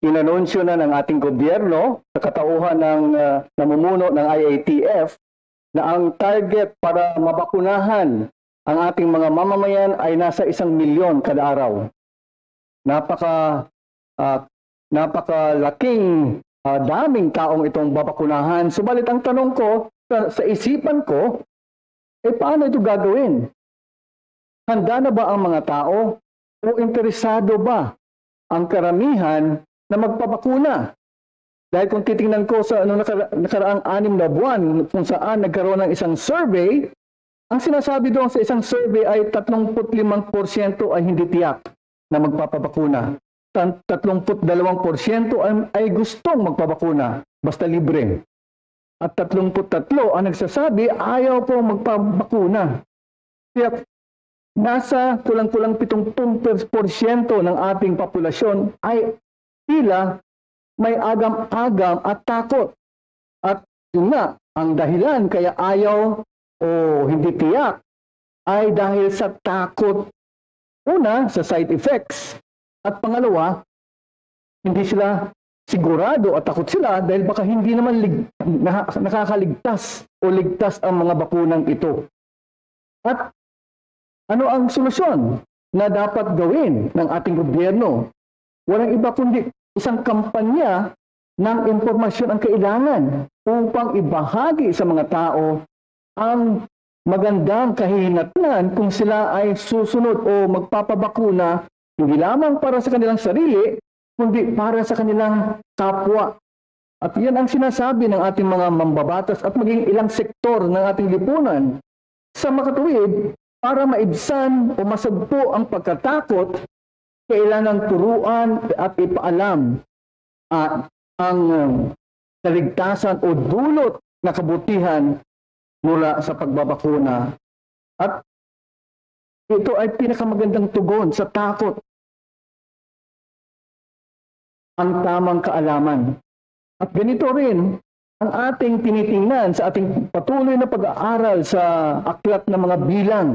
inanunsyo na ng ating gobyerno sa katauhan ng ah, namumuno ng IATF na ang target para mabakunahan ang ating mga mamamayan ay nasa isang milyon kada araw. Napaka ah, napakalaking ah, daming taong itong babakunahan. Subalit ang tanong ko sa, sa isipan ko, eh paano ito gagawin? Handa na ba ang mga tao o interesado ba ang karamihan na magpapakuna? Dahil kung titingnan ko sa ano, nakara- nakaraang anim na buwan kung saan nagkaroon ng isang survey, ang sinasabi doon sa isang survey ay 35% ay hindi tiyak na magpapabakuna. Tan- 32% ay, ay gustong magpabakuna, basta libre. At 33 ang nagsasabi ayaw po magpabakuna. Kaya nasa kulang-kulang 70% ng ating populasyon ay tila may agam-agam at takot. At yun nga, ang dahilan kaya ayaw o hindi tiyak ay dahil sa takot. Una, sa side effects. At pangalawa, hindi sila sigurado at takot sila dahil baka hindi naman lig- na- nakakaligtas o ligtas ang mga bakunang ito. At ano ang solusyon na dapat gawin ng ating gobyerno? Walang iba kundi isang kampanya ng impormasyon ang kailangan upang ibahagi sa mga tao ang magandang kahinatnan kung sila ay susunod o magpapabakuna hindi lamang para sa kanilang sarili, kundi para sa kanilang kapwa. At yan ang sinasabi ng ating mga mambabatas at maging ilang sektor ng ating lipunan sa makatuwid para maibsan o masagpo ang pagkatakot, kailangan turuan at ipaalam at ang um, kaligtasan o dulot na kabutihan mula sa pagbabakuna. At ito ay pinakamagandang tugon sa takot. Ang tamang kaalaman. At ganito rin ang ating tinitingnan sa ating patuloy na pag-aaral sa aklat ng mga bilang.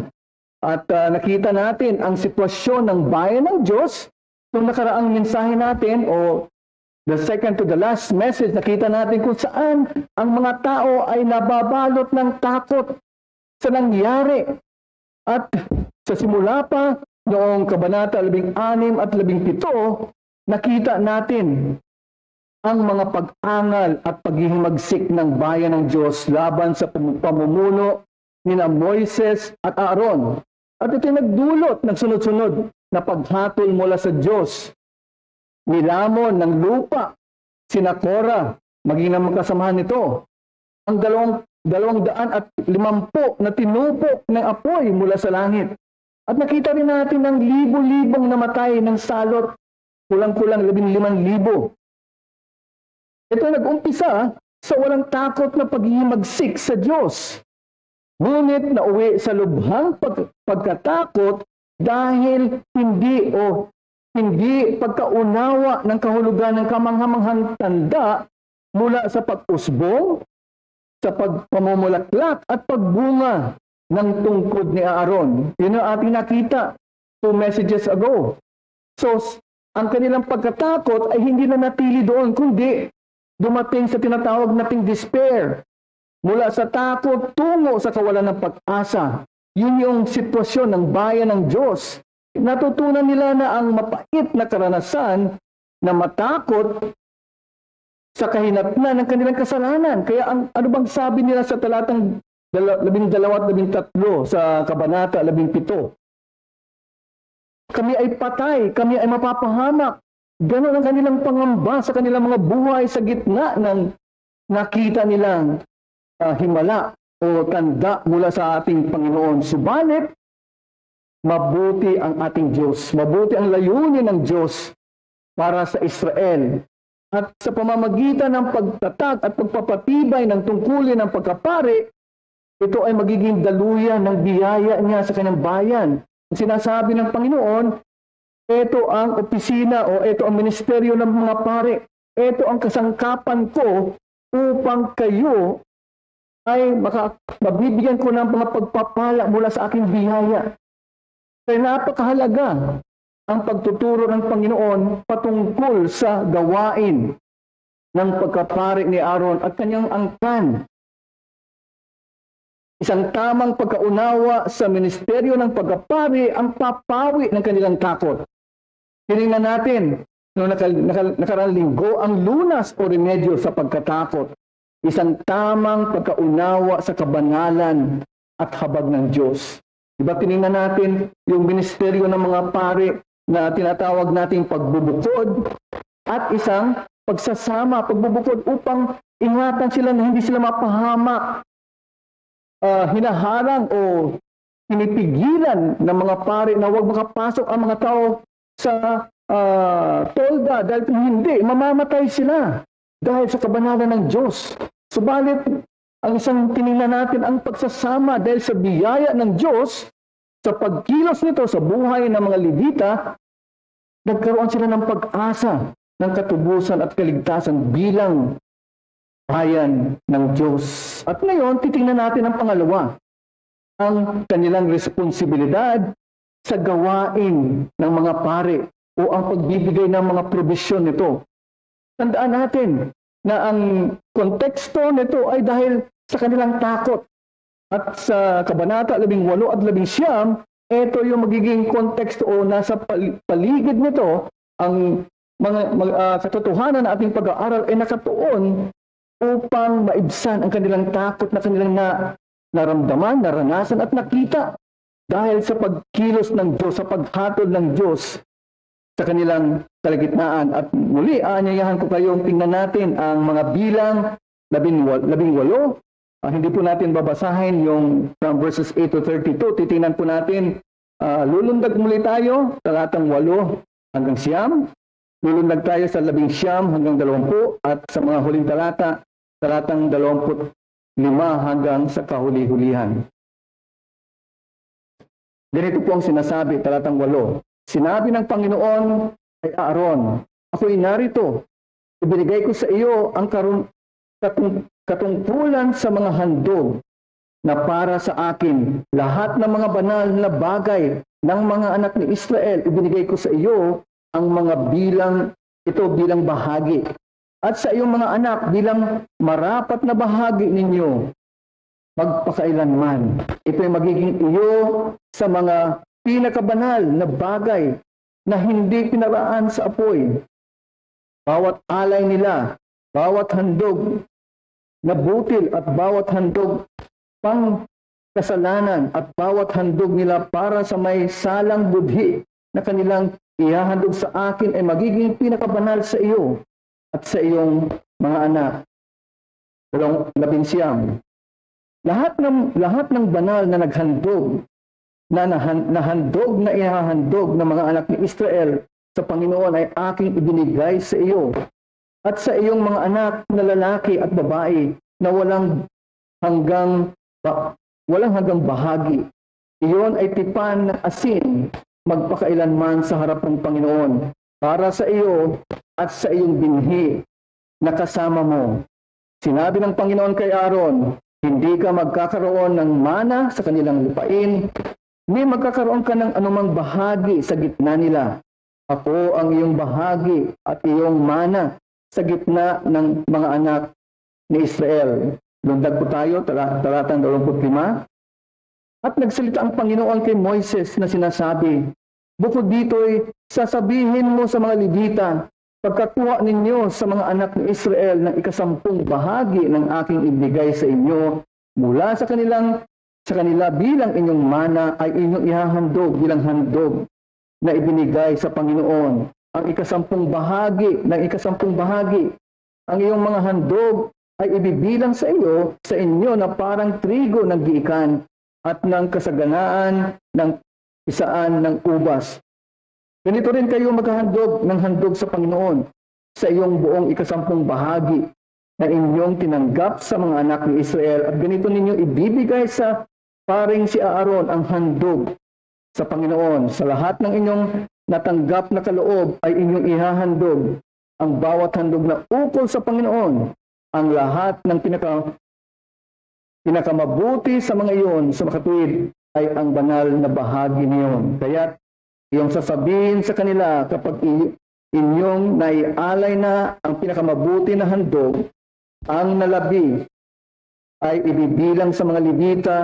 At ah, nakita natin ang sitwasyon ng bayan ng Diyos nung nakaraang mensahe natin o the second to the last message, nakita natin kung saan ang mga tao ay nababalot ng takot sa nangyari. At sa simula pa, noong Kabanata 16 at 17, nakita natin ang mga pag-angal at paghihimagsik ng bayan ng Diyos laban sa pam- pamumuno ni na Moises at Aaron. At ito nagdulot ng sunod-sunod na paghatol mula sa Diyos. Nilamon ng lupa, sina Cora, maging ng magkasamahan nito. Ang dalawang, dalawang daan at limampu na tinupo ng apoy mula sa langit. At nakita rin natin ng libo-libong namatay ng salot, kulang-kulang labing limang libo. Ito nag-umpisa sa walang takot na paghihimagsik sa Diyos. Ngunit nauwi sa lubhang pag- pagkatakot dahil hindi o hindi pagkaunawa ng kahulugan ng kamanghamanghang tanda mula sa pag-usbong, sa pagpamumulaklak at pagbunga ng tungkod ni Aaron. Yun ang ating nakita two messages ago. So, ang kanilang pagkatakot ay hindi na natili doon, kundi dumating sa tinatawag nating despair. Mula sa takot tungo sa kawalan ng pag-asa. Yun yung sitwasyon ng bayan ng Diyos. Natutunan nila na ang mapait na karanasan na matakot sa kahinatnan ng kanilang kasalanan. Kaya ang, ano bang sabi nila sa talatang dala- labing dalawa at labing tatlo sa Kabanata labing pito? Kami ay patay, kami ay mapapahamak. Ganon ang kanilang pangamba sa kanilang mga buhay sa gitna ng nakita nilang ah, himala o tanda mula sa ating Panginoon. Subalit, mabuti ang ating Diyos. Mabuti ang layunin ng Diyos para sa Israel. At sa pamamagitan ng pagtatag at pagpapatibay ng tungkulin ng pagkapari, ito ay magiging daluyan ng biyaya niya sa kanyang bayan. Sinasabi ng Panginoon, ito ang opisina o ito ang ministeryo ng mga pare. Ito ang kasangkapan ko upang kayo ay maka, mabibigyan ko ng mga pagpapala mula sa aking biyaya. Kaya napakahalaga ang pagtuturo ng Panginoon patungkol sa gawain ng pagkapari ni Aaron at kanyang angkan. Isang tamang pagkaunawa sa ministeryo ng pagkapari ang papawi ng kanilang takot. Tinignan natin noong nakal, nakal, nakaraang linggo ang lunas o remedyo sa pagkatakot. Isang tamang pagkaunawa sa kabanalan at habag ng Diyos. Diba tinignan natin yung ministeryo ng mga pari na tinatawag nating pagbubukod at isang pagsasama, pagbubukod upang ingatan sila na hindi sila mapahamak, ah, hinaharang o pinipigilan ng mga pari na huwag makapasok ang mga tao sa ah, tolda dahil hindi, mamamatay sila dahil sa kabanalan ng Diyos. Subalit, ang isang tinignan natin ang pagsasama dahil sa biyaya ng Diyos sa pagkilos nito sa buhay ng mga Levita, nagkaroon sila ng pag-asa ng katubusan at kaligtasan bilang bayan ng Diyos. At ngayon, titingnan natin ang pangalawa, ang kanilang responsibilidad sa gawain ng mga pare o ang pagbibigay ng mga probisyon nito. Tandaan natin na ang konteksto nito ay dahil sa kanilang takot. At sa Kabanata 18 at 19, ito yung magiging konteksto o nasa pal- paligid nito ang mga, mga ah, katotohanan na ating pag-aaral ay nakatuon upang maibsan ang kanilang takot na kanilang na, naramdaman, naranasan at nakita dahil sa pagkilos ng Diyos, sa paghatol ng Diyos sa kanilang kalagitnaan. At muli, aanyayahan ko kayong tingnan natin ang mga bilang labing, labing walo. Ah, hindi po natin babasahin yung from verses 8 to 32. Titingnan po natin, ah, lulundag muli tayo, talatang walo hanggang siyam. Lulundag tayo sa labing siyam hanggang dalawampu at sa mga huling talata, talatang dalawamput lima hanggang sa kahuli-hulihan. Ganito po ang sinasabi, talatang walo. Sinabi ng Panginoon ay Aaron, ako'y narito. Ibinigay ko sa iyo ang karun, katung, katungkulan sa mga handog na para sa akin. Lahat ng mga banal na bagay ng mga anak ni Israel, ibinigay ko sa iyo ang mga bilang, ito bilang bahagi. At sa iyong mga anak bilang marapat na bahagi ninyo, magpakailanman. Ito ay magiging iyo sa mga pinakabanal na bagay na hindi pinaraan sa apoy. Bawat alay nila, bawat handog na butil at bawat handog pang kasalanan at bawat handog nila para sa may salang budhi na kanilang ihahandog sa akin ay magiging pinakabanal sa iyo at sa iyong mga anak. Dalawang labing siyam. Lahat ng lahat ng banal na naghandog na nahan, nahandog na ihahandog ng mga anak ni Israel sa Panginoon ay aking ibinigay sa iyo at sa iyong mga anak na lalaki at babae na walang hanggang walang hanggang bahagi. Iyon ay tipan ng asin magpakailanman sa harap ng Panginoon para sa iyo at sa iyong binhi na kasama mo. Sinabi ng Panginoon kay Aaron, hindi ka magkakaroon ng mana sa kanilang lupain, ni magkakaroon ka ng anumang bahagi sa gitna nila. Ako ang iyong bahagi at iyong mana sa gitna ng mga anak ni Israel. Lundag po tayo, tala- talatang 25. At nagsalita ang Panginoon kay Moises na sinasabi, Bukod dito'y sasabihin mo sa mga Levita, pagkakuha ninyo sa mga anak ni Israel ng ikasampung bahagi ng aking ibigay sa inyo mula sa kanilang sa kanila bilang inyong mana ay inyong ihahandog bilang handog na ibinigay sa Panginoon. Ang ikasampung bahagi ng ikasampung bahagi, ang iyong mga handog ay ibibilang sa iyo, sa inyo na parang trigo ng giikan at ng kasaganaan ng isaan ng ubas. Ganito rin kayo maghahandog ng handog sa Panginoon sa iyong buong ikasampung bahagi na inyong tinanggap sa mga anak ni Israel at ganito ninyo ibibigay sa paring si Aaron ang handog sa Panginoon. Sa lahat ng inyong natanggap na kaloob ay inyong ihahandog ang bawat handog na ukol sa Panginoon. Ang lahat ng pinaka pinakamabuti sa mga iyon sa makatuwid ay ang banal na bahagi niyon. Kaya iyong sasabihin sa kanila kapag inyong naialay na ang pinakamabuti na handog, ang nalabi ay ibibilang sa mga libita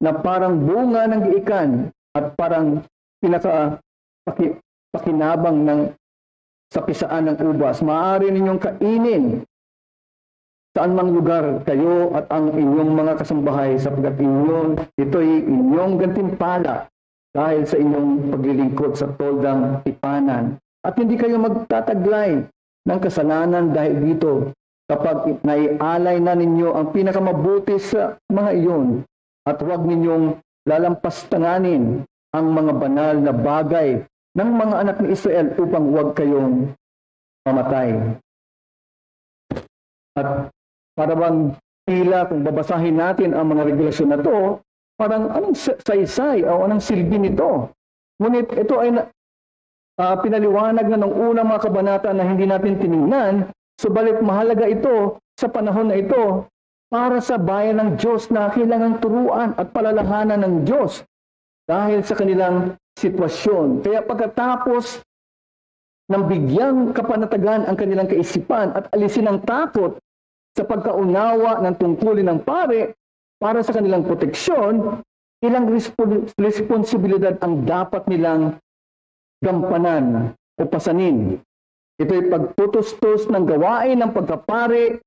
na parang bunga ng giikan at parang pinaka paki, pakinabang ng sa pisaan ng ubas. Maaari ninyong kainin saan mang lugar kayo at ang inyong mga kasambahay sapagkat inyong ito'y inyong gantimpala dahil sa inyong paglilingkod sa toldang tipanan. At hindi kayo magtataglay ng kasalanan dahil dito kapag naialay na ninyo ang pinakamabuti sa mga iyon at huwag ninyong lalampastanganin ang mga banal na bagay ng mga anak ni Israel upang huwag kayong mamatay. At para bang tila kung babasahin natin ang mga regulasyon na to, parang anong sa- saysay o anong silbi nito? Ngunit ito ay na- ah, pinaliwanag na ng unang mga kabanata na hindi natin tiningnan, subalit mahalaga ito sa panahon na ito para sa bayan ng Diyos na kailangang turuan at palalahanan ng Diyos dahil sa kanilang sitwasyon. Kaya pagkatapos ng bigyang kapanatagan ang kanilang kaisipan at alisin ang takot sa pagkaunawa ng tungkulin ng pare para sa kanilang proteksyon, ilang respo- responsibilidad ang dapat nilang gampanan o pasanin. Ito'y pagtutustos ng gawain ng pagkapare.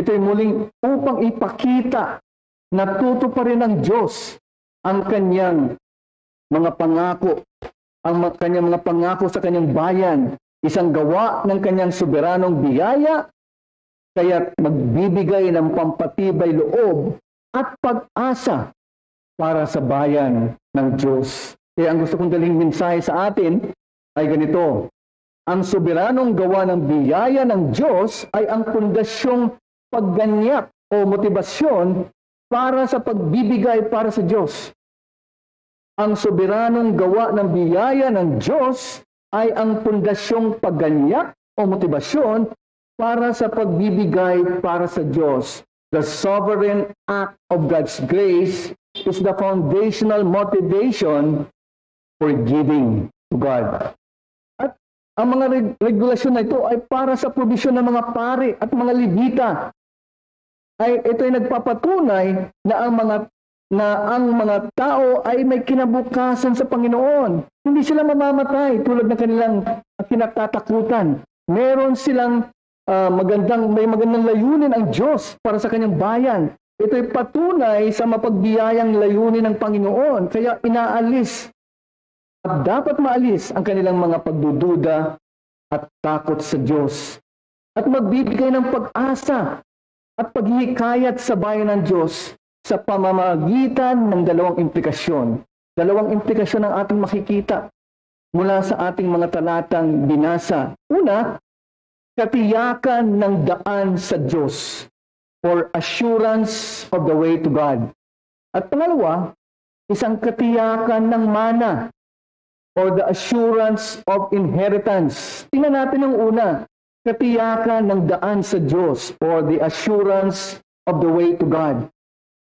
Ito'y muling upang ipakita na tuto pa rin ng Diyos ang kanyang mga pangako, ang kanyang mga pangako sa kanyang bayan, isang gawa ng kanyang soberanong biyaya, kaya magbibigay ng pampatibay loob at pag-asa para sa bayan ng Diyos. Kaya ang gusto kong daling mensahe sa atin ay ganito. Ang soberanong gawa ng biyaya ng Diyos ay ang pundasyong pagganyak o motibasyon para sa pagbibigay para sa Diyos. Ang soberanong gawa ng biyaya ng Diyos ay ang pundasyong pagganyak o motibasyon para sa pagbibigay para sa Diyos. The sovereign act of God's grace is the foundational motivation for giving to God. At ang mga reg- regulasyon na ito ay para sa provision ng mga pare at mga libita. Ay ito ay nagpapatunay na ang mga na ang mga tao ay may kinabukasan sa Panginoon. Hindi sila mamamatay tulad ng kanilang kinatatakutan. Meron silang ah, magandang may magandang layunin ang Diyos para sa kanyang bayan. Ito ay patunay sa mapagbiyayang layunin ng Panginoon. Kaya inaalis at dapat maalis ang kanilang mga pagdududa at takot sa Diyos. At magbibigay ng pag-asa at paghihikayat sa bayan ng Diyos sa pamamagitan ng dalawang implikasyon. Dalawang implikasyon ang ating makikita mula sa ating mga talatang binasa. Una, katiyakan ng daan sa Diyos or assurance of the way to God. At pangalawa, isang katiyakan ng mana or the assurance of inheritance. Tingnan natin ang una, katiyakan ng daan sa Diyos or the assurance of the way to God.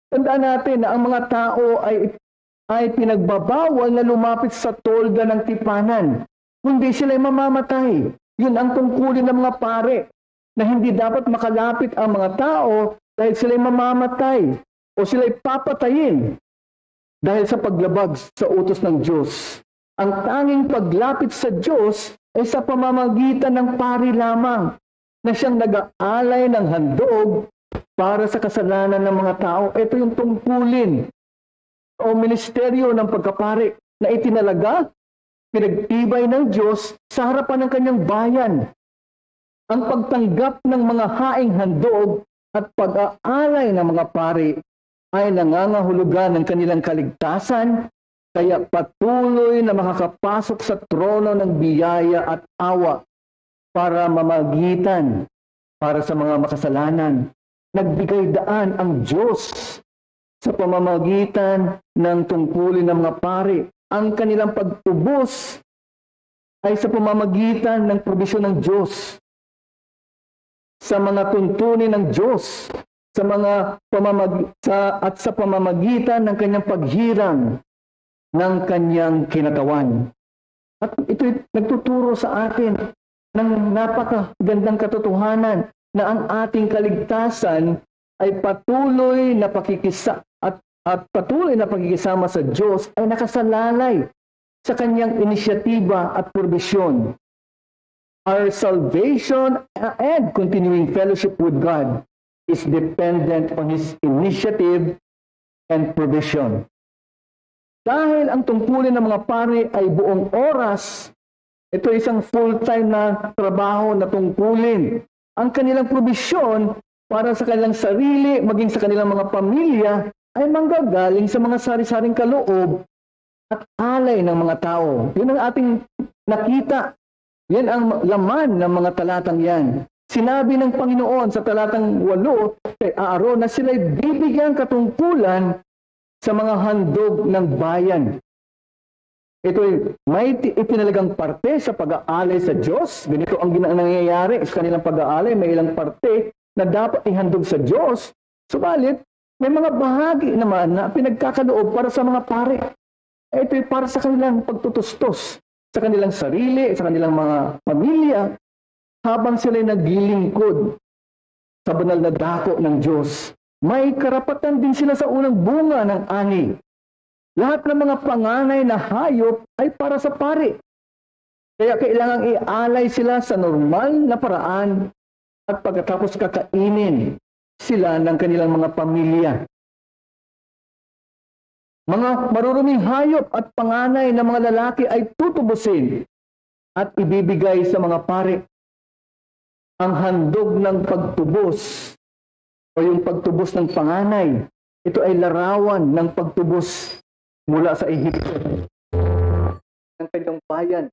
Tandaan natin na ang mga tao ay ay pinagbabawal na lumapit sa tolda ng tipanan. Kundi sila ay mamamatay. Yun ang tungkulin ng mga pare na hindi dapat makalapit ang mga tao dahil sila ay mamamatay o sila ay papatayin dahil sa paglabag sa utos ng Diyos. Ang tanging paglapit sa Diyos ay sa pamamagitan ng pari lamang na siyang nag-aalay ng handog para sa kasalanan ng mga tao. Ito yung tungkulin o ministeryo ng pagkapare na itinalaga, pinagtibay ng Diyos sa harapan ng kanyang bayan. Ang pagtanggap ng mga haing handog at pag-aalay ng mga pare ay nangangahulugan ng kanilang kaligtasan, kaya patuloy na makakapasok sa trono ng biyaya at awa para mamagitan para sa mga makasalanan. Nagbigay daan ang Diyos sa pamamagitan ng tungkulin ng mga pari. Ang kanilang pagtubos ay sa pamamagitan ng probisyon ng Diyos sa mga tuntunin ng Diyos sa mga pamamag sa at sa pamamagitan ng kanyang paghirang ng kanyang kinatawan. At ito'y nagtuturo sa atin ng napakagandang katotohanan na ang ating kaligtasan ay patuloy na pakikisa at, at patuloy na pakikisama sa Diyos ay nakasalalay sa kanyang inisyatiba at provisyon. Our salvation and continuing fellowship with God is dependent on His initiative and provision. Dahil ang tungkulin ng mga pare ay buong oras, ito isang full-time na trabaho na tungkulin. Ang kanilang probisyon para sa kanilang sarili, maging sa kanilang mga pamilya, ay manggagaling sa mga sari-saring kaloob at alay ng mga tao. Yun ang ating nakita. Yan ang laman ng mga talatang yan. Sinabi ng Panginoon sa talatang 8 kay Aaron na sila'y bibigyan katungkulan sa mga handog ng bayan. Ito'y may ti- ipinalagang parte sa pag-aalay sa Diyos. Ganito ang nangyayari sa kanilang pag-aalay. May ilang parte na dapat ihandog sa Diyos. Subalit, may mga bahagi naman na pinagkakaloob para sa mga pare. Ito'y para sa kanilang pagtutustos sa kanilang sarili, sa kanilang mga pamilya, habang sila'y naglilingkod sa banal na dako ng Diyos. May karapatan din sila sa unang bunga ng ani. Lahat ng mga panganay na hayop ay para sa pare. Kaya kailangang ialay sila sa normal na paraan at pagkatapos kakainin sila ng kanilang mga pamilya. Mga maruruming hayop at panganay na mga lalaki ay tutubusin at ibibigay sa mga pare ang handog ng pagtubos o yung pagtubos ng panganay. Ito ay larawan ng pagtubos mula sa Ehipto ng kanyang bayan.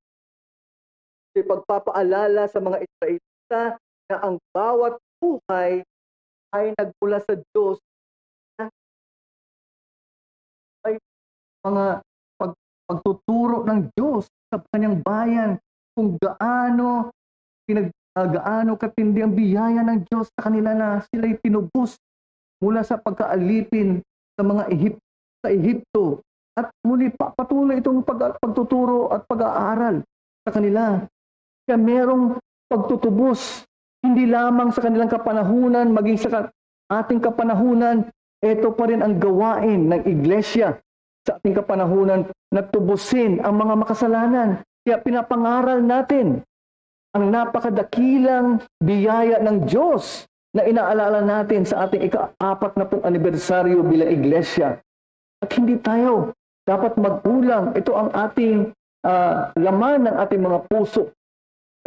Ito'y pagpapaalala sa mga Israelita na ang bawat buhay ay nagmula sa Diyos ay mga pag, pagtuturo ng Diyos sa kanyang bayan kung gaano pinag gaano katindi ang biyaya ng Diyos sa kanila na sila'y tinubos mula sa pagkaalipin sa mga Ehip, sa Ehipto at muli pa, patuloy itong pag, pagtuturo at pag-aaral sa kanila. Kaya merong pagtutubos hindi lamang sa kanilang kapanahunan maging sa ating kapanahunan ito pa rin ang gawain ng iglesia sa ating kapanahunan na tubusin ang mga makasalanan. Kaya pinapangaral natin ang napakadakilang biyaya ng Diyos na inaalala natin sa ating ika-apat na pong anibersaryo bilang iglesia. At hindi tayo dapat magulang. Ito ang ating ah, laman ng ating mga puso.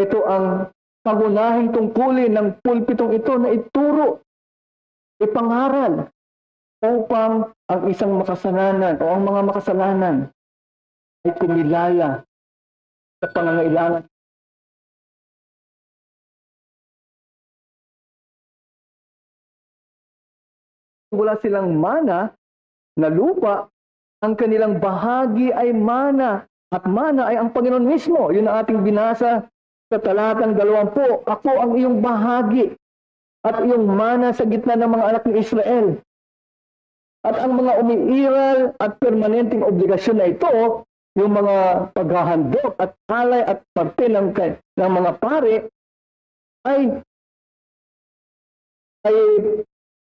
Ito ang pangunahing tungkulin ng pulpitong ito na ituro, ipangaral upang ang isang makasalanan o ang mga makasalanan ay kumilala sa pangangailangan wala silang mana na lupa, ang kanilang bahagi ay mana. At mana ay ang Panginoon mismo. Yun ang ating binasa sa talatang dalawampu. Ako ang iyong bahagi at iyong mana sa gitna ng mga anak ni Israel. At ang mga umiiral at permanenteng obligasyon na ito, yung mga paghahandog at alay at parte ng, ng mga pare, ay ay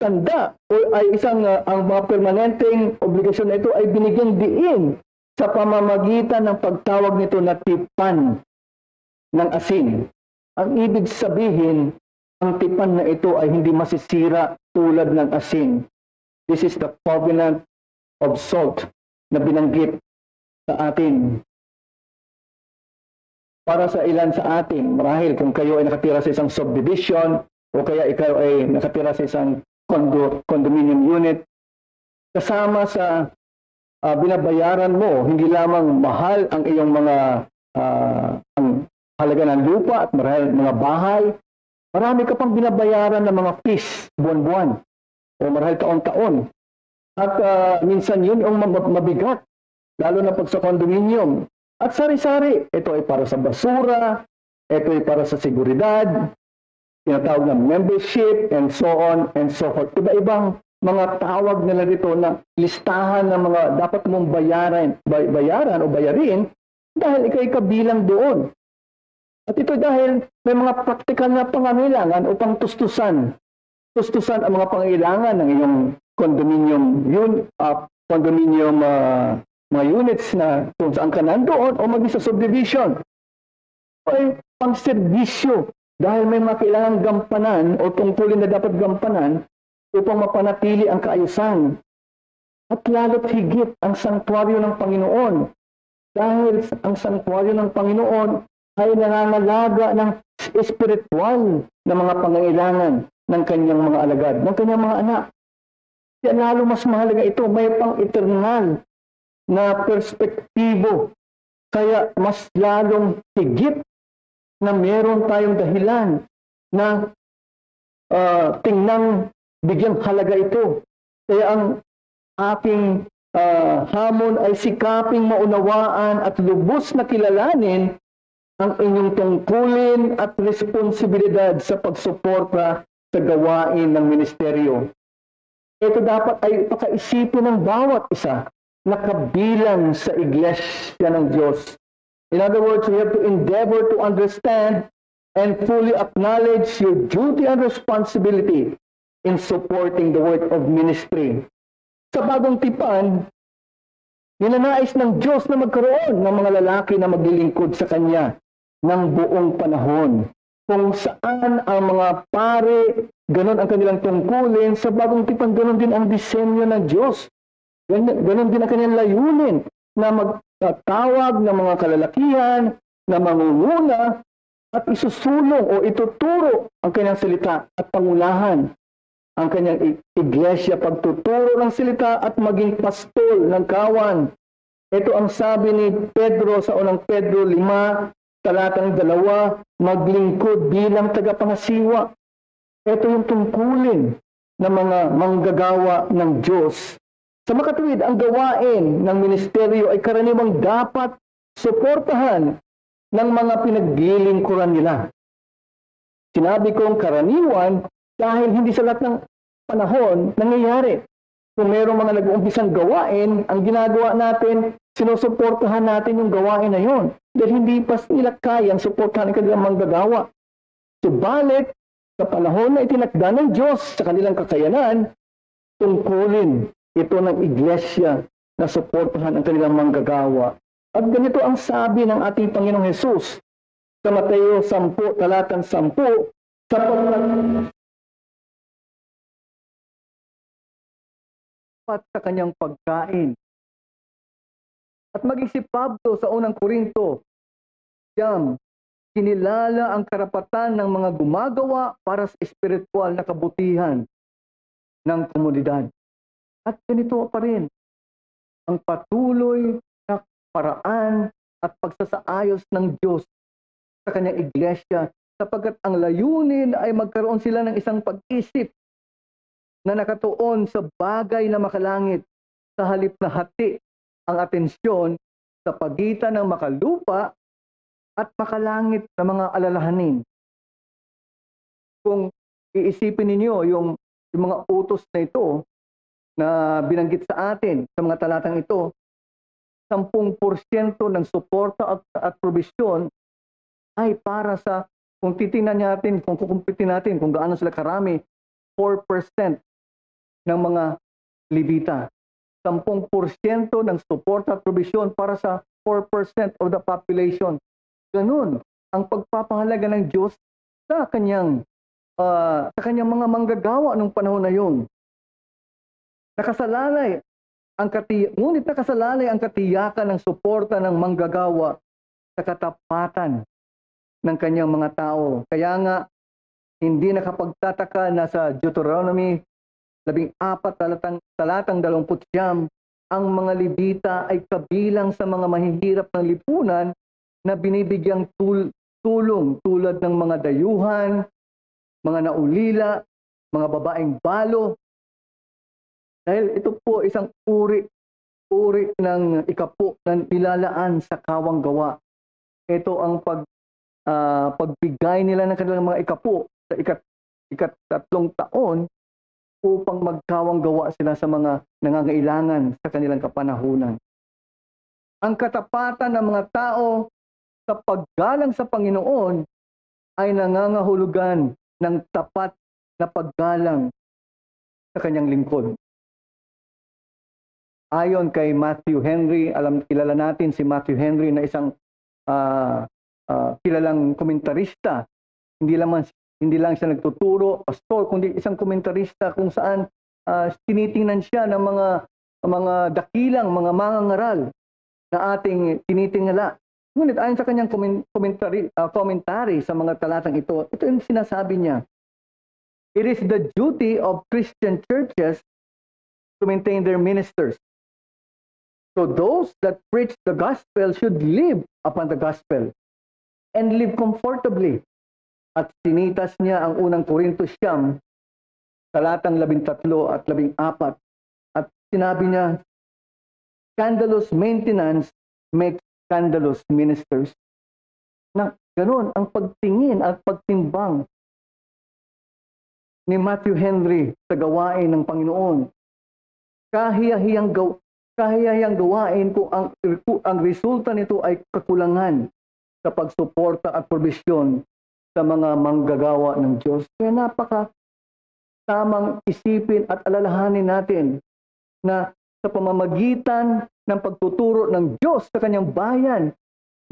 tanda o ay isang uh, ang mga permanenteng obligasyon na ito ay binigyang diin sa pamamagitan ng pagtawag nito na tipan ng asin. Ang ibig sabihin, ang tipan na ito ay hindi masisira tulad ng asin. This is the covenant of salt na binanggit sa atin. Para sa ilan sa atin, marahil kung kayo ay nakatira sa isang subdivision o kaya ikaw ay nakatira sa isang condo, condominium unit, kasama sa ah, binabayaran mo, hindi lamang mahal ang iyong mga ah, ang halaga ng lupa at marahil mga bahay, marami ka pang binabayaran ng mga fees buwan-buwan o marahil taon-taon. At ah, minsan yun mab- mabigat, lalo na pag sa condominium. At sari-sari, ito ay para sa basura, ito ay para sa seguridad, tinatawag na membership, and so on and so forth. Iba-ibang mga tawag nila dito na listahan ng mga dapat mong bayaran, bay- bayaran o bayarin dahil ikay kabilang doon. At ito dahil may mga praktikal na pangangailangan upang tustusan. Tustusan ang mga pangangailangan ng iyong condominium, yun, uh, condominium ah, mga units na kung saan ka nandoon o maging sa subdivision. Ay pang serbisyo dahil may mga kailangan gampanan o tungkulin na dapat gampanan upang mapanatili ang kaayusan. At lalo't higit ang sangtuaryo ng Panginoon dahil ang sangtuaryo ng Panginoon ay nangangalaga ng espiritual na mga pangangailangan ng kanyang mga alagad, ng kanyang mga anak. Kaya lalo mas mahalaga ito, may pang-eternal na perspektibo. Kaya mas lalong higit na meron tayong dahilan na ah, tingnan bigyang halaga ito. Kaya ang aking ah, hamon ay sikaping maunawaan at lubos na kilalanin ang inyong tungkulin at responsibilidad sa pagsuporta sa gawain ng ministeryo. Ito dapat ay pakaisipin ng bawat isa na kabilang sa iglesia ng Diyos. In other words, we have to endeavor to understand and fully acknowledge your duty and responsibility in supporting the work of ministry. Sa bagong tipan, ninanais ng Diyos na magkaroon ng mga lalaki na maglilingkod sa Kanya ng buong panahon. Kung saan ang mga pare, ganun ang kanilang tungkulin, sa bagong tipan, ganun din ang disenyo ng Diyos. Ganun din ang kanyang layunin na magtatawag ng mga kalalakihan, na mangunguna, at isusulong o ituturo ang kanyang salita at pangulahan ang kanyang iglesia, pagtuturo ng salita at maging pastol ng kawan. Ito ang sabi ni Pedro sa unang Pedro 5, talatang dalawa, maglingkod bilang tagapangasiwa. Ito yung tungkulin ng mga manggagawa ng Diyos. Sa makatuwid, ang gawain ng ministeryo ay karaniwang dapat suportahan ng mga pinaglilingkuran nila. Sinabi kong karaniwan dahil hindi sa lahat ng panahon nangyayari. Kung mayroong mga nag-uumpisang gawain, ang ginagawa natin, sinusuportahan natin yung gawain na yon. Dahil hindi pa nila kayang suportahan ang kanilang manggagawa. Subalit, sa panahon na itinakda ng Diyos sa kanilang kakayanan, tungkulin ito ng iglesia na suportahan ang kanilang manggagawa. At ganito ang sabi ng ating Panginoong Hesus sa Mateo 10, talatang 10, sapagkat dapat sa kanyang pagkain. At maging si Pablo sa unang Korinto, siyam, kinilala ang karapatan ng mga gumagawa para sa espiritual na kabutihan ng komunidad. At ganito pa rin, ang patuloy na paraan at pagsasaayos ng Diyos sa kanyang iglesia sapagkat ang layunin ay magkaroon sila ng isang pag-isip na nakatuon sa bagay na makalangit sa halip na hati ang atensyon sa pagitan ng makalupa at makalangit na mga alalahanin. Kung iisipin ninyo yung, yung mga utos na ito na binanggit sa atin sa mga talatang ito, 10% ng suporta at, at probisyon ay para sa, kung titingnan natin, kung kukumpitin natin kung gaano sila karami, 4% ng mga libita. 10% ng suporta at probisyon para sa 4% of the population. Ganun ang pagpapahalaga ng Diyos sa kanyang ah, sa kanyang mga manggagawa nung panahon na yun. Nakasalalay ang kati ngunit nakasalalay ang katiyakan ng suporta ng manggagawa sa katapatan ng kanyang mga tao. Kaya nga hindi nakapagtataka na sa Deuteronomy labing apat talatang, talatang dalawamput siyam, ang mga libita ay kabilang sa mga mahihirap ng lipunan na binibigyang tul- tulong tulad ng mga dayuhan, mga naulila, mga babaeng balo. Dahil ito po isang uri, uri ng ikapo na nilalaan sa kawang gawa. Ito ang pag, ah, pagbigay nila ng kanilang mga ikapo sa ikat, ikatatlong taon upang magkawang gawa sila sa mga nangangailangan sa kanilang kapanahunan. ang katapatan ng mga tao sa paggalang sa Panginoon ay nangangahulugan ng tapat na paggalang sa kanyang lingkod. Ayon kay Matthew Henry, alam kilala natin si Matthew Henry na isang ah, ah, kilalang komentarista. Hindi lamang hindi lang siya nagtuturo, pastor, kundi isang komentarista kung saan ah, tinitingnan siya ng mga mga dakilang mga mangangaral na ating tinitingala. Ngunit ayon sa kanyang komentary, ah, commentary sa mga talatang ito, ito yung sinasabi niya. It is the duty of Christian churches to maintain their ministers. So those that preach the gospel should live upon the gospel and live comfortably. At sinitas niya ang unang Korinto siyam, talatang labintatlo at labing apat. At sinabi niya, scandalous maintenance makes scandalous ministers. Na ganun ang pagtingin at pagtimbang ni Matthew Henry sa gawain ng Panginoon. Kahiyahiyang gaw kahiyahiyang gawain kung ang, ang resulta nito ay kakulangan sa pagsuporta at probisyon sa mga manggagawa ng Diyos. Kaya napaka tamang isipin at alalahanin natin na sa pamamagitan ng pagtuturo ng Diyos sa kanyang bayan,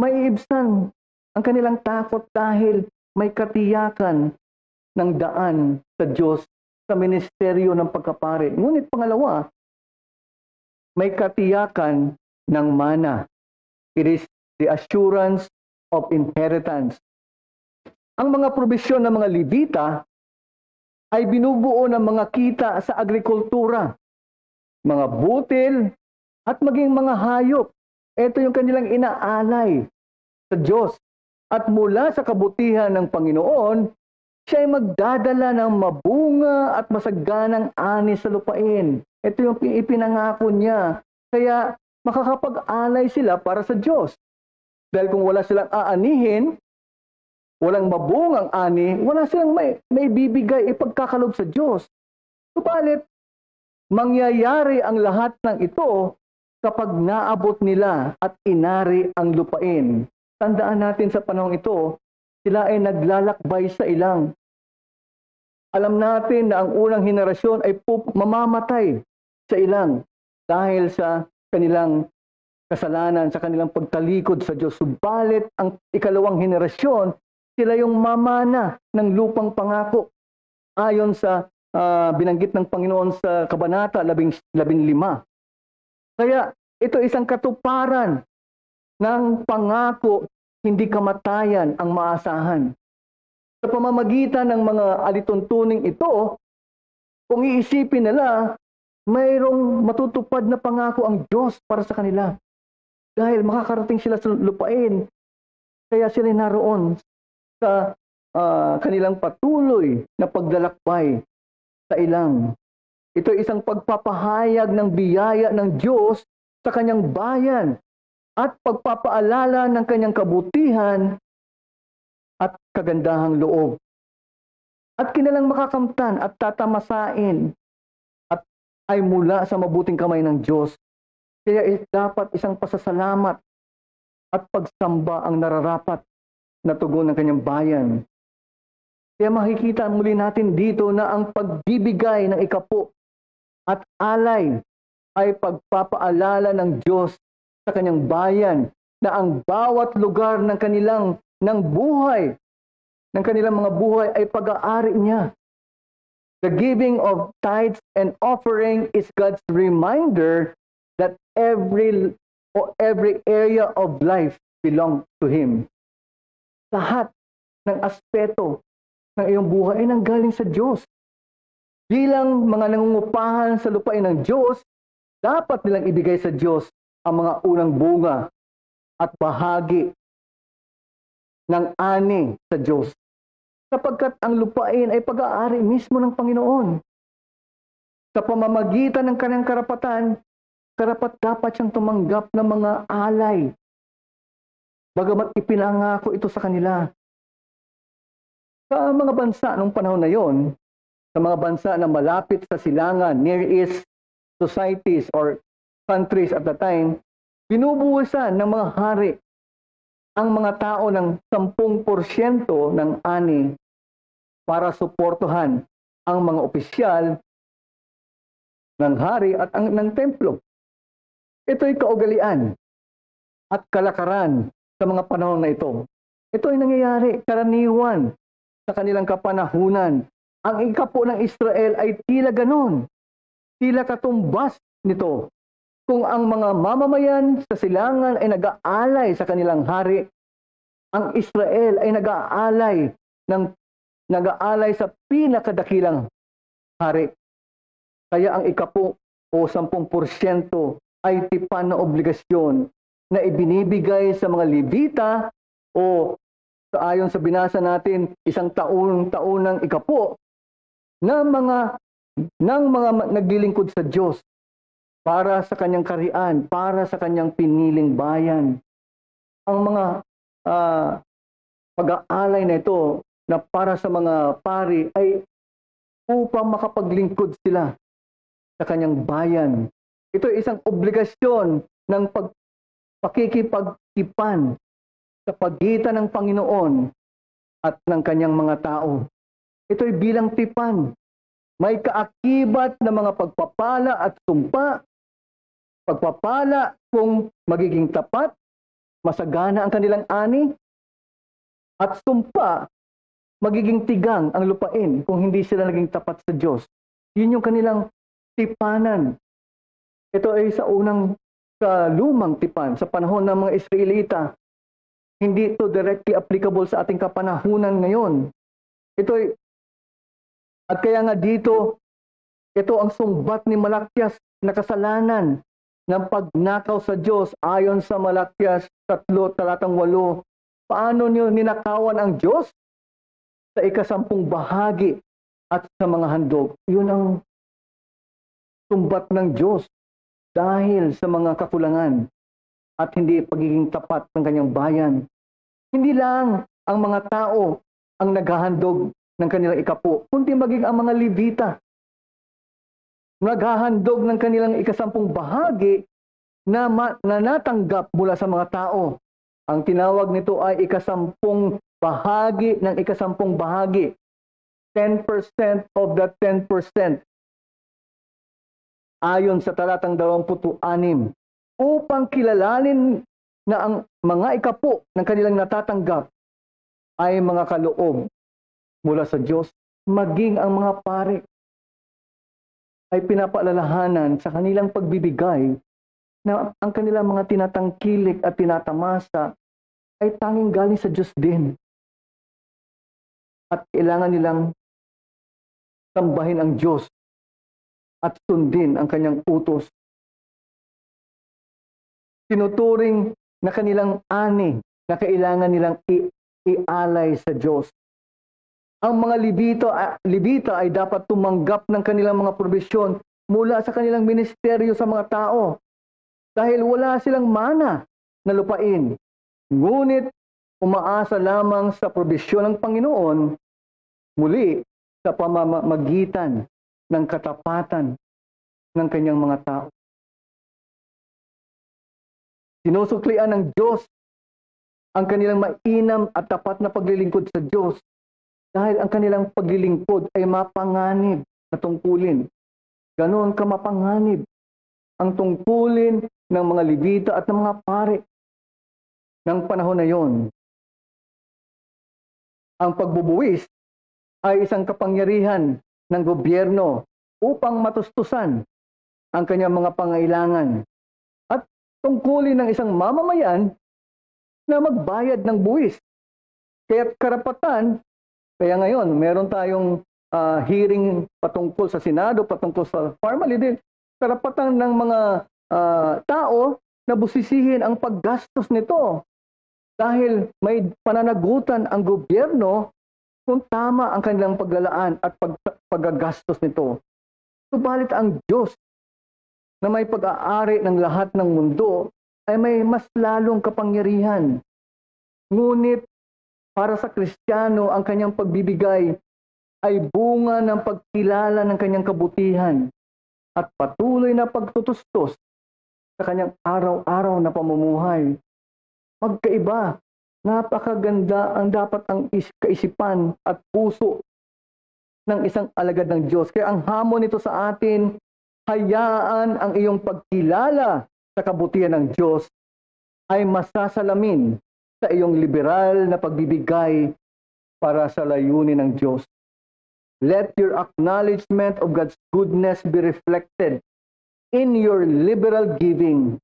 may ibsan ang kanilang takot dahil may katiyakan ng daan sa Diyos sa ministeryo ng pagkapare. Ngunit pangalawa, may katiyakan ng mana. It is the assurance of inheritance. Ang mga probisyon ng mga Levita ay binubuo ng mga kita sa agrikultura, mga butil, at maging mga hayop. Ito yung kanilang inaalay sa Diyos. At mula sa kabutihan ng Panginoon, siya ay magdadala ng mabunga at masaganang ani sa lupain. Ito yung ipinangako niya. Kaya makakapag-alay sila para sa Diyos. Dahil kung wala silang aanihin, walang mabungang ani, wala silang may, may bibigay ipagkakalob sa Diyos. Subalit, mangyayari ang lahat ng ito kapag naabot nila at inari ang lupain. Tandaan natin sa panahong ito, sila ay naglalakbay sa ilang. Alam natin na ang unang henerasyon ay mamamatay sa ilang dahil sa kanilang kasalanan, sa kanilang pagtalikod sa Diyos. Subalit ang ikalawang henerasyon, sila yung mamana ng lupang pangako. Ayon sa ah, binanggit ng Panginoon sa Kabanata 15. Kaya ito isang katuparan ng pangako, hindi kamatayan ang maasahan. Sa pamamagitan ng mga alituntuning ito, kung iisipin nila, mayroong matutupad na pangako ang Diyos para sa kanila. Dahil makakarating sila sa lupain. Kaya sila naroon sa ah, kanilang patuloy na paglalakbay sa ilang. Ito isang pagpapahayag ng biyaya ng Diyos sa kanyang bayan at pagpapaalala ng kanyang kabutihan kagandahang loob. At kinalang makakamtan at tatamasain at ay mula sa mabuting kamay ng Diyos. Kaya dapat isang pasasalamat at pagsamba ang nararapat na tugon ng kanyang bayan. Kaya makikita muli natin dito na ang pagbibigay ng ikapo at alay ay pagpapaalala ng Diyos sa kanyang bayan na ang bawat lugar ng kanilang ng buhay ng kanilang mga buhay ay pag-aari niya. The giving of tithes and offering is God's reminder that every or every area of life belongs to Him. Lahat ng aspeto ng iyong buhay ay nanggaling sa Diyos. Bilang mga nangungupahan sa lupain ng Diyos, dapat nilang ibigay sa Diyos ang mga unang bunga at bahagi ng ani sa Diyos. Sapagkat ang lupain ay pag-aari mismo ng Panginoon. Sa pamamagitan ng kanyang karapatan, karapat dapat siyang tumanggap ng mga alay. Bagamat ipinangako ito sa kanila. Sa mga bansa nung panahon na yon, sa mga bansa na malapit sa silangan, Near East societies or countries at the time, binubuhusan ng mga hari ang mga tao ng 10% ng ani para suportuhan ang mga opisyal ng hari at ang ng templo. Ito'y kaugalian at kalakaran sa mga panahon na ito. Ito ay nangyayari karaniwan sa kanilang kapanahunan. Ang ikapo ng Israel ay tila ganon. Tila katumbas nito. Kung ang mga mamamayan sa silangan ay nag-aalay sa kanilang hari, ang Israel ay nag-aalay ng nag-aalay sa pinakadakilang hari. Kaya ang ikapo o 10% ay tipan na obligasyon na ibinibigay sa mga Levita o ayon sa binasa natin isang taon taunang ikapo ng mga ng mga naglilingkod sa Diyos para sa kanyang karian, para sa kanyang piniling bayan. Ang mga ah, pag-aalay na ito na para sa mga pari ay upang makapaglingkod sila sa kanyang bayan. Ito ay isang obligasyon ng pag pakikipagtipan sa pagitan ng Panginoon at ng kanyang mga tao. Ito ay bilang tipan. May kaakibat na mga pagpapala at sumpa. Pagpapala kung magiging tapat, masagana ang kanilang ani, at sumpa, magiging tigang ang lupain kung hindi sila naging tapat sa Diyos. Yun yung kanilang tipanan. Ito ay sa unang sa lumang tipan, sa panahon ng mga Israelita. Hindi ito directly applicable sa ating kapanahunan ngayon. Ito ay, at kaya nga dito, ito ang sumbat ni Malakyas na kasalanan ng pagnakaw sa Diyos ayon sa Malakyas 3, talatang 8. Paano niyo ninakawan ang Diyos? Sa ikasampung bahagi at sa mga handog. Yun ang sumbat ng Diyos dahil sa mga kakulangan at hindi pagiging tapat ng kanyang bayan. Hindi lang ang mga tao ang naghahandog ng kanilang ikapo, kundi maging ang mga Levita. Naghahandog ng kanilang ikasampung bahagi na, ma- na natanggap mula sa mga tao. Ang tinawag nito ay ikasampung bahagi ng ikasampung bahagi. 10% of the 10% ayon sa talatang 26 upang kilalanin na ang mga ikapo ng kanilang natatanggap ay mga kaloob mula sa Diyos, maging ang mga pare ay pinapaalalahanan sa kanilang pagbibigay na ang kanilang mga tinatangkilik at tinatamasa ay tanging galing sa Diyos din. At kailangan nilang sambahin ang Diyos at sundin ang kanyang utos. Tinuturing na kanilang ani na kailangan nilang i- ialay sa Diyos. Ang mga Levita, ah, Levita ay dapat tumanggap ng kanilang mga probisyon mula sa kanilang ministeryo sa mga tao dahil wala silang mana na lupain. Ngunit umaasa lamang sa probisyon ng Panginoon muli sa pamamagitan ng katapatan ng kanyang mga tao. Sinusuklian ng Diyos ang kanilang mainam at tapat na paglilingkod sa Diyos dahil ang kanilang paglilingkod ay mapanganib na tungkulin. Ganon ka mapanganib ang tungkulin ng mga Levita at ng mga pare ng panahon na yon. Ang pagbubuwis ay isang kapangyarihan ng gobyerno upang matustusan ang kanyang mga pangailangan at tungkulin ng isang mamamayan na magbayad ng buwis. Kaya karapatan, kaya ngayon meron tayong ah, hearing patungkol sa Senado, patungkol sa formally din, karapatan ng mga ah, tao na busisihin ang paggastos nito dahil may pananagutan ang gobyerno kung tama ang kanilang paglalaan at pag, paggagastos nito. Subalit ang Diyos na may pag-aari ng lahat ng mundo ay may mas lalong kapangyarihan. Ngunit para sa Kristiyano, ang kanyang pagbibigay ay bunga ng pagkilala ng kanyang kabutihan at patuloy na pagtutustos sa kanyang araw-araw na pamumuhay. Magkaiba. Napakaganda ang dapat ang is- kaisipan at puso ng isang alagad ng Diyos. Kaya ang hamon nito sa atin, hayaan ang iyong pagkilala sa kabutihan ng Diyos ay masasalamin sa iyong liberal na pagbibigay para sa layunin ng Diyos. Let your acknowledgement of God's goodness be reflected in your liberal giving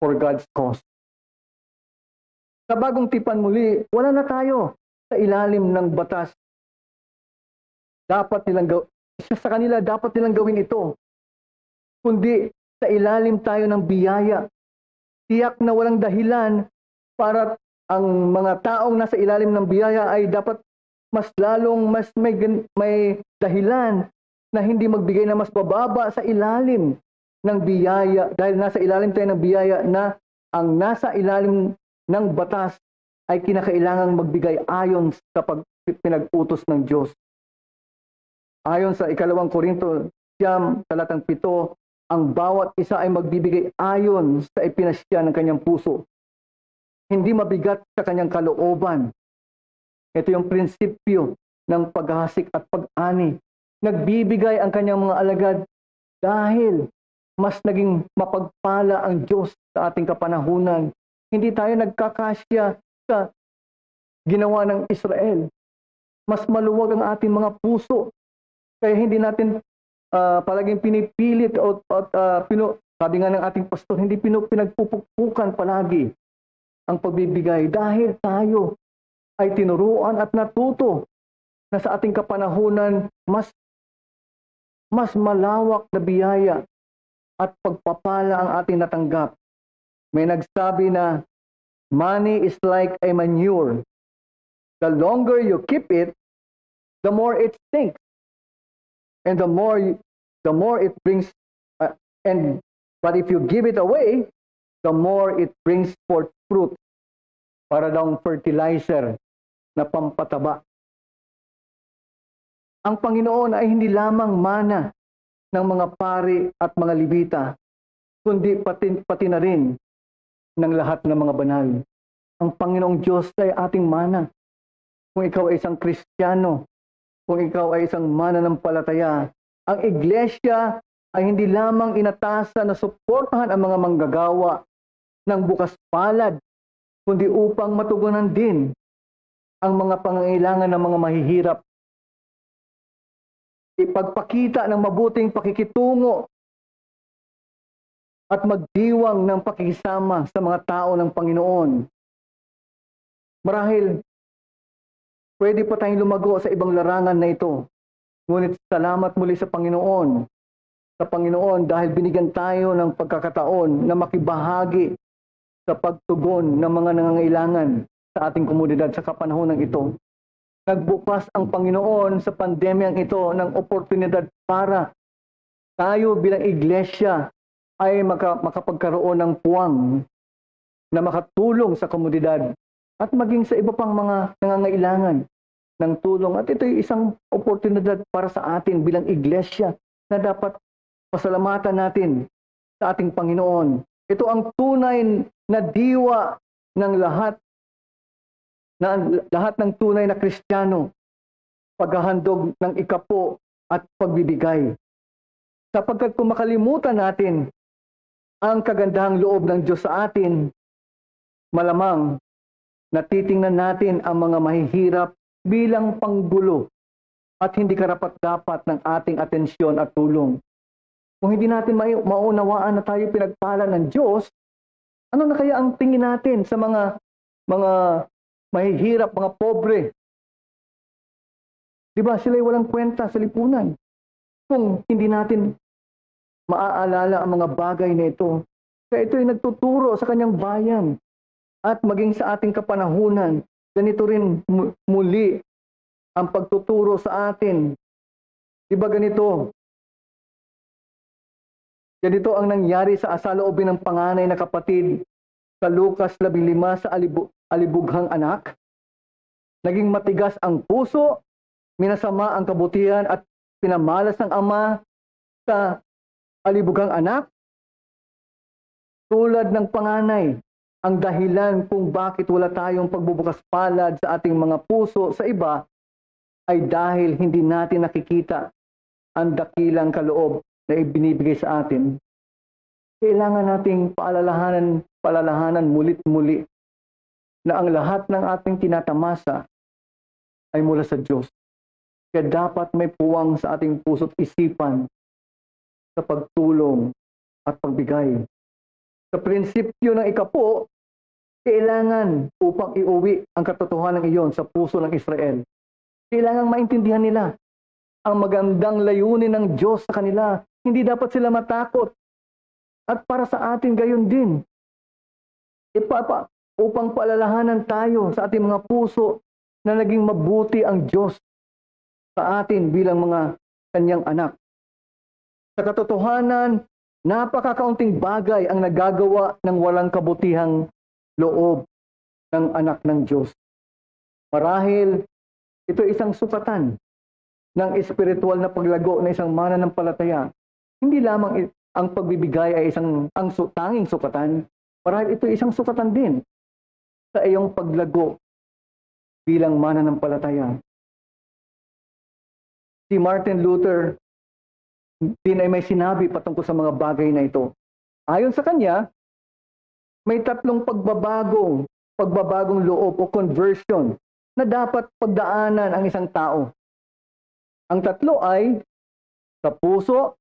for God's cause. Sa bagong tipan muli, wala na tayo sa ilalim ng batas. Dapat nilang gaw- isa sa kanila dapat nilang gawin ito. Kundi sa ilalim tayo ng biyaya. Tiyak na walang dahilan para ang mga taong nasa ilalim ng biyaya ay dapat mas lalong mas may, may dahilan na hindi magbigay na mas bababa sa ilalim ng biyaya dahil nasa ilalim tayo ng biyaya na ang nasa ilalim ng batas ay kinakailangang magbigay ayon sa pag pinag-utos ng Diyos. Ayon sa ikalawang Korinto, siyam, talatang pito, ang bawat isa ay magbibigay ayon sa ipinasya ng kanyang puso. Hindi mabigat sa kanyang kalooban. Ito yung prinsipyo ng paghasik at pag-ani. Nagbibigay ang kanyang mga alagad dahil mas naging mapagpala ang Diyos sa ating kapanahunan. Hindi tayo nagkakasya sa ginawa ng Israel. Mas maluwag ang ating mga puso. Kaya hindi natin ah, palaging pinipilit o at ah, pinu, sabi nga ng ating pastor, hindi pinagpupukpukan palagi ang pagbibigay dahil tayo ay tinuruan at natuto na sa ating kapanahunan mas mas malawak na biyaya at pagpapala ang ating natanggap. May nagsabi na money is like a manure. The longer you keep it, the more it stinks. And the more the more it brings uh, and but if you give it away, the more it brings forth fruit. Para daw fertilizer na pampataba. Ang Panginoon ay hindi lamang mana ng mga pari at mga libita, kundi pati, pati na rin ng lahat ng mga banal. Ang Panginoong Diyos ay ating mana. Kung ikaw ay isang Kristiyano, kung ikaw ay isang mananampalataya, ang iglesia ay hindi lamang inatasa na suportahan ang mga manggagawa ng bukas palad, kundi upang matugunan din ang mga pangangailangan ng mga mahihirap. Ipagpakita ng mabuting pakikitungo at magdiwang ng pakikisama sa mga tao ng Panginoon. Marahil, pwede pa tayong lumago sa ibang larangan na ito. Ngunit salamat muli sa Panginoon. Sa Panginoon dahil binigyan tayo ng pagkakataon na makibahagi sa pagtugon ng mga nangangailangan sa ating komunidad sa kapanahon ito. Nagbukas ang Panginoon sa pandemyang ito ng oportunidad para tayo bilang iglesia ay maka, makapagkaroon ng puwang na makatulong sa komunidad at maging sa iba pang mga nangangailangan ng tulong. At ito ay isang oportunidad para sa atin bilang iglesia na dapat pasalamatan natin sa ating Panginoon. Ito ang tunay na diwa ng lahat na lahat ng tunay na Kristiyano, paghahandog ng ikapo at pagbibigay. Sapagkat kung makalimutan natin ang kagandahang loob ng Diyos sa atin, malamang natitingnan natin ang mga mahihirap bilang panggulo at hindi karapat-dapat ng ating atensyon at tulong. Kung hindi natin maunawaan na tayo pinagpala ng Diyos, ano na kaya ang tingin natin sa mga mga mahihirap, mga pobre? Di ba sila'y walang kwenta sa lipunan? Kung hindi natin maaalala ang mga bagay na ito. Kaya ito ay nagtuturo sa kanyang bayan at maging sa ating kapanahunan. Ganito rin mu- muli ang pagtuturo sa atin. Di ba ganito? Ganito ang nangyari sa asaloobin ng panganay na kapatid sa Lucas 15 sa alibu- alibughang anak. Naging matigas ang puso, minasama ang kabutihan at pinamalas ng ama sa alibughang anak. tulad ng panganay, ang dahilan kung bakit wala tayong pagbubukas palad sa ating mga puso sa iba ay dahil hindi natin nakikita ang dakilang kaloob na ibinibigay sa atin. Kailangan nating paalalahanan, paalalahanan mulit-muli na ang lahat ng ating tinatamasa ay mula sa Diyos. Kaya dapat may puwang sa ating puso't isipan sa pagtulong at pagbigay. Sa prinsipyo ng ikapo, kailangan upang iuwi ang katotohanan iyon sa puso ng Israel. Kailangan maintindihan nila ang magandang layunin ng Diyos sa kanila. Hindi dapat sila matakot. At para sa atin gayon din. Ipapa, upang paalalahanan tayo sa ating mga puso na naging mabuti ang Diyos sa atin bilang mga kanyang anak. Sa katotohanan, napakakaunting bagay ang nagagawa ng walang kabutihang loob ng anak ng Diyos. Marahil, ito isang sukatan ng espiritual na paglago ng isang mananampalataya. Hindi lamang ang pagbibigay ay isang ang tanging sukatan, marahil ito isang sukatan din sa iyong paglago bilang mananampalataya. Si Martin Luther din ay may sinabi patungkol sa mga bagay na ito. Ayon sa kanya, may tatlong pagbabagong, pagbabagong loob o conversion na dapat pagdaanan ang isang tao. Ang tatlo ay sa puso,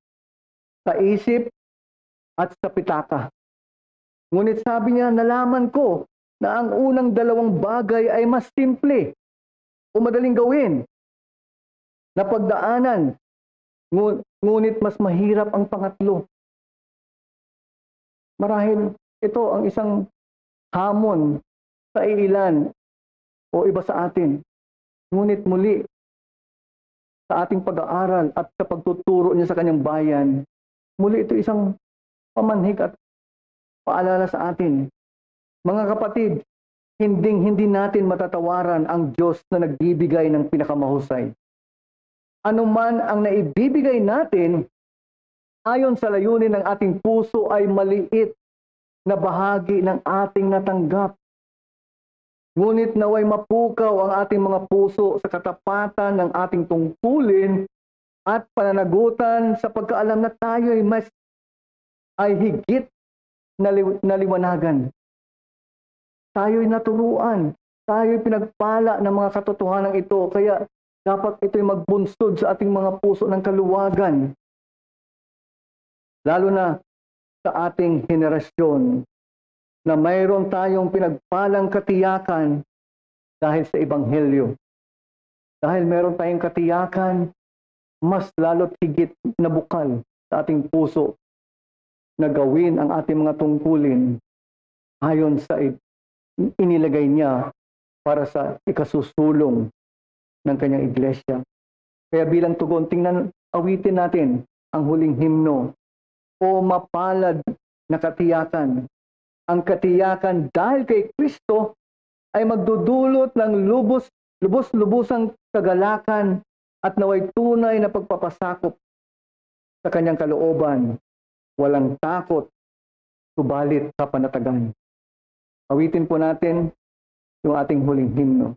sa isip, at sa pitaka. Ngunit sabi niya, nalaman ko na ang unang dalawang bagay ay mas simple o madaling gawin na pagdaanan, ngu- ngunit mas mahirap ang pangatlo. Marahil ito ang isang hamon sa ilan o iba sa atin. Ngunit muli, sa ating pag-aaral at sa pagtuturo niya sa kanyang bayan, muli ito isang pamanhik at paalala sa atin. Mga kapatid, hinding hindi natin matatawaran ang Diyos na nagbibigay ng pinakamahusay. Ano man ang naibibigay natin, ayon sa layunin ng ating puso ay maliit na bahagi ng ating natanggap. Ngunit naway mapukaw ang ating mga puso sa katapatan ng ating tungkulin at pananagutan sa pagkaalam na tayo ay mas ay higit na liw- na liwanagan. Tayo'y naturuan. Tayo'y pinagpala ng mga katotohanan ito. Kaya dapat ito'y magbunsod sa ating mga puso ng kaluwagan. Lalo na sa ating henerasyon na mayroon tayong pinagpalang katiyakan dahil sa Ebanghelyo. Dahil mayroon tayong katiyakan, mas lalo't higit na bukal sa ating puso na gawin ang ating mga tungkulin ayon sa inilagay niya para sa ikasusulong ng kanyang iglesia. Kaya bilang tugon, tingnan, awitin natin ang huling himno o mapalad na katiyakan. Ang katiyakan dahil kay Kristo ay magdudulot ng lubos, lubos-lubosang kagalakan at naway tunay na pagpapasakop sa kanyang kalooban. Walang takot, subalit sa panatagan. Awitin po natin yung ating huling himno.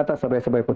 Sa unang talata, sabay-sabay po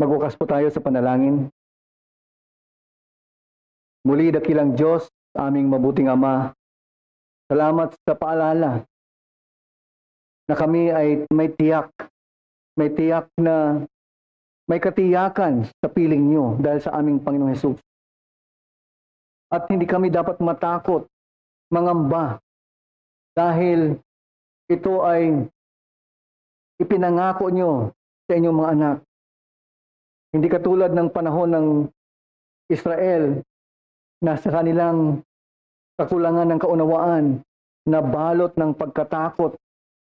Magwakas po tayo sa panalangin. Muli dakilang Diyos, aming mabuting Ama, salamat sa paalala na kami ay may tiyak, may tiyak na may katiyakan sa piling niyo dahil sa aming Panginoong Hesus. At hindi kami dapat matakot, mangamba, dahil ito ay ipinangako niyo sa inyong mga anak. Hindi katulad ng panahon ng Israel na sa kanilang kakulangan ng kaunawaan na balot ng pagkatakot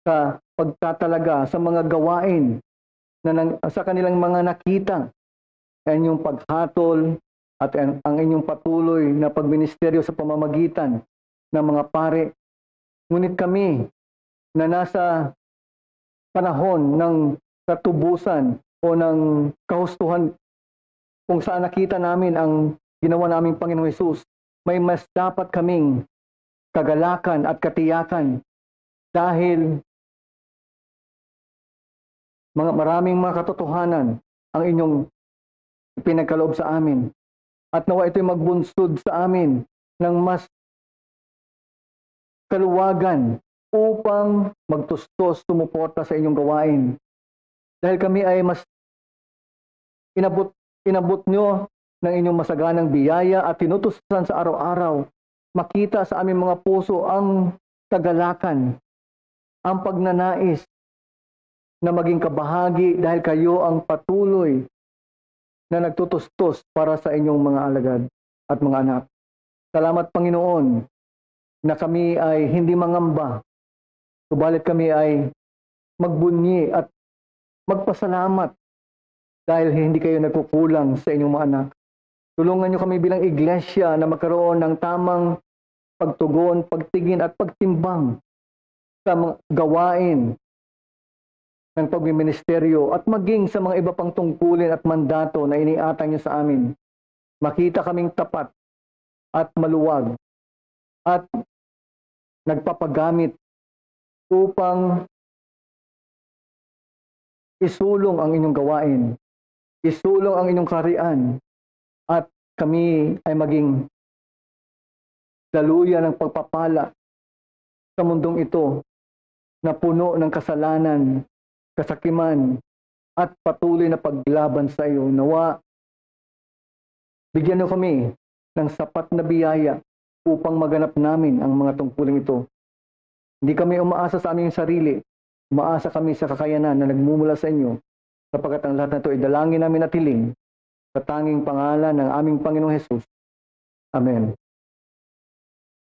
sa pagtatalaga sa mga gawain na nang, sa kanilang mga nakita ang inyong paghatol at ang, ang inyong patuloy na pagministeryo sa pamamagitan ng mga pare. Ngunit kami na nasa panahon ng katubusan o ng kahustuhan kung saan nakita namin ang ginawa naming Panginoong Hesus, may mas dapat kaming kagalakan at katiyakan dahil mga maraming mga katotohanan ang inyong pinagkaloob sa amin. At nawa ito'y magbunsod sa amin ng mas kaluwagan upang magtustos, sumuporta sa inyong gawain. Dahil kami ay mas inabot, inabot nyo ng inyong masaganang biyaya at tinutusan sa araw-araw. Makita sa aming mga puso ang kagalakan, ang pagnanais na maging kabahagi dahil kayo ang patuloy na nagtutustos para sa inyong mga alagad at mga anak. Salamat Panginoon na kami ay hindi mangamba, subalit kami ay magbunyi at magpasalamat dahil hindi kayo nagkukulang sa inyong mga anak. Tulungan niyo kami bilang iglesia na magkaroon ng tamang pagtugon, pagtingin at pagtimbang sa mga gawain ng pagmiministeryo at maging sa mga iba pang tungkulin at mandato na iniatang niyo sa amin. Makita kaming tapat at maluwag at nagpapagamit upang isulong ang inyong gawain, isulong ang inyong karian, at kami ay maging daluyan ng pagpapala sa mundong ito na puno ng kasalanan, kasakiman, at patuloy na paglaban sa iyo. Nawa, bigyan niyo kami ng sapat na biyaya upang maganap namin ang mga tungkuling ito. Hindi kami umaasa sa aming sarili, umaasa kami sa kakayanan na nagmumula sa inyo, sapagkat ang lahat na ito ay dalangin namin at hiling sa tanging pangalan ng aming Panginoong Hesus. Amen.